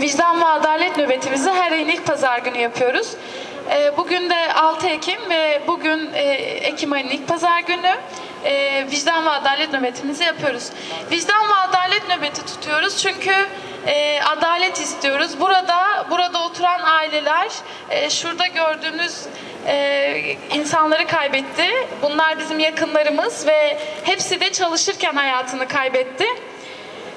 vicdan ve adalet nöbetimizi her ayın ilk pazar günü yapıyoruz. E, bugün de 6 Ekim ve bugün e, Ekim ayının ilk pazar günü e, vicdan ve adalet nöbetimizi yapıyoruz. Vicdan ve adalet nöbeti tutuyoruz çünkü e, adalet istiyoruz. Burada burada oturan aileler e, şurada gördüğünüz e, insanları kaybetti. Bunlar bizim yakınlarımız ve hepsi de çalışırken hayatını kaybetti.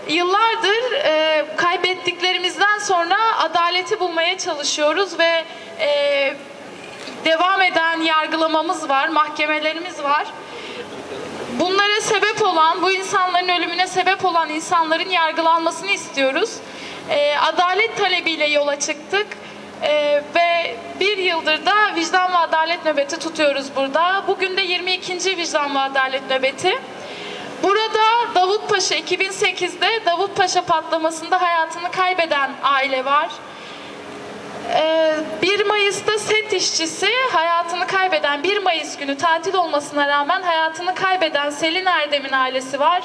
Yıllardır e, kaybettiklerimizden sonra adaleti bulmaya çalışıyoruz ve e, devam eden yargılamamız var, mahkemelerimiz var. Bunlara sebep olan, bu insanların ölümüne sebep olan insanların yargılanmasını istiyoruz. E, adalet talebiyle yola çıktık. E, ve bir yıldır da vicdan ve adalet nöbeti tutuyoruz burada. Bugün de 22. vicdan ve adalet nöbeti. Burada Davutpaşa 2008'de Davutpaşa patlamasında hayatını kaybeden aile var. Ee, 1 Mayıs'ta set işçisi hayatını kaybeden 1 Mayıs günü tatil olmasına rağmen hayatını kaybeden Selin Erdem'in ailesi var.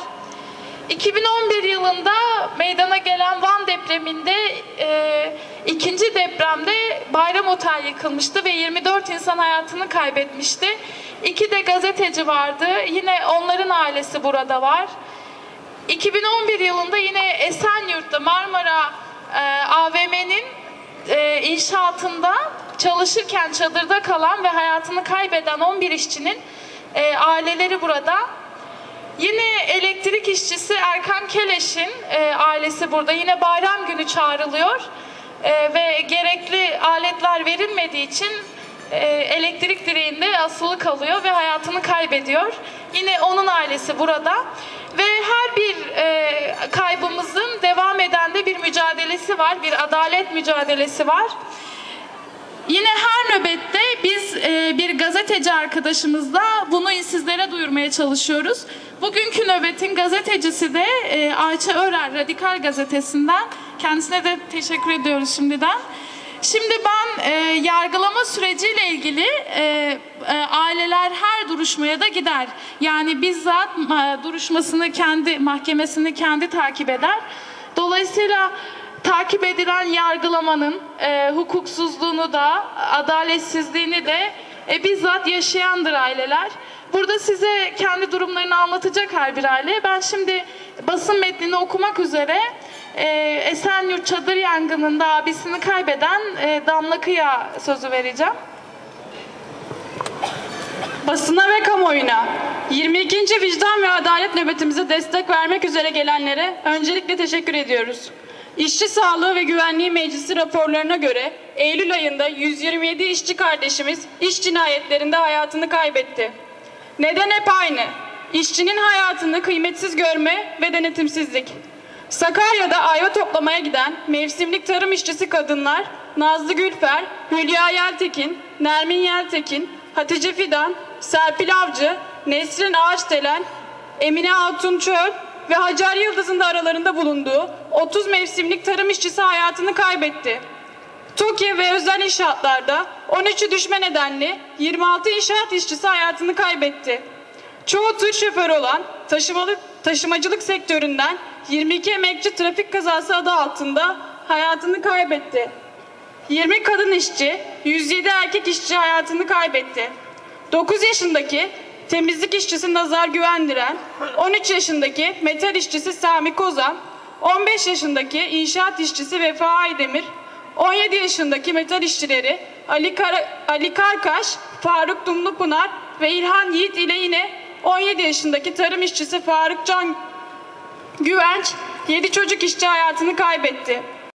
2011 yılında meydana gelen Van depreminde e, ikinci depremde Bayram Otel yıkılmıştı ve 24 insan hayatını kaybetmişti. İki de gazeteci vardı. Yine onların ailesi burada var. 2011 yılında yine Esenyurt'ta Marmara e, AVM'nin e, inşaatında çalışırken çadırda kalan ve hayatını kaybeden 11 işçinin e, aileleri burada. Yine elektrik işçisi Erkan Keleş'in e, ailesi burada. Yine bayram günü çağrılıyor E, ve gerekli aletler verilmediği için e, elektrik direğinde asılı kalıyor ve hayatını kaybediyor. Yine onun ailesi burada ve her bir e, kaybımızın devam eden de bir mücadelesi var, bir adalet mücadelesi var. Yine her nöbette biz e, bir gazeteci arkadaşımızla bunu sizlere duyurmaya çalışıyoruz. Bugünkü nöbetin gazetecisi de e, Ayça Örer Radikal Gazetesi'nden. Kendisine de teşekkür ediyoruz şimdiden. Şimdi ben e, yargılama süreciyle ilgili e, e, aileler her duruşmaya da gider. Yani bizzat e, duruşmasını kendi mahkemesini kendi takip eder. Dolayısıyla takip edilen yargılamanın e, hukuksuzluğunu da adaletsizliğini de e, bizzat yaşayandır aileler. Burada size kendi durumlarını anlatacak her bir aile. Ben şimdi basın metnini okumak üzere e, Esenyurt çadır yangınında abisini kaybeden e, Damla Kıya sözü vereceğim. Basına ve kamuoyuna 22. Vicdan ve Adalet nöbetimize destek vermek üzere gelenlere öncelikle teşekkür ediyoruz. İşçi Sağlığı ve Güvenliği Meclisi raporlarına göre Eylül ayında 127 işçi kardeşimiz iş cinayetlerinde hayatını kaybetti. Neden hep aynı? İşçinin hayatını kıymetsiz görme ve denetimsizlik. Sakarya'da ayva toplamaya giden mevsimlik tarım işçisi kadınlar Nazlı Gülfer, Hülya Yeltekin, Nermin Yeltekin, Hatice Fidan, Serpil Avcı, Nesrin Ağaçdelen, Emine Altun Çöl ve Hacer Yıldız'ın da aralarında bulunduğu 30 mevsimlik tarım işçisi hayatını kaybetti. TOKİ ve özel inşaatlarda 13'ü düşme nedenli 26 inşaat işçisi hayatını kaybetti. Çoğu tır şoförü olan taşımalık, taşımacılık sektöründen 22 emekçi trafik kazası adı altında hayatını kaybetti. 20 kadın işçi, 107 erkek işçi hayatını kaybetti. 9 yaşındaki temizlik işçisi Nazar Güvendiren, 13 yaşındaki metal işçisi Sami Kozan, 15 yaşındaki inşaat işçisi Vefa Aydemir, 17 yaşındaki metal işçileri Ali, Kara, Ali Karkaş, Faruk Dumlupınar ve İlhan Yiğit ile yine 17 yaşındaki tarım işçisi Faruk Can Güvenç 7 çocuk işçi hayatını kaybetti.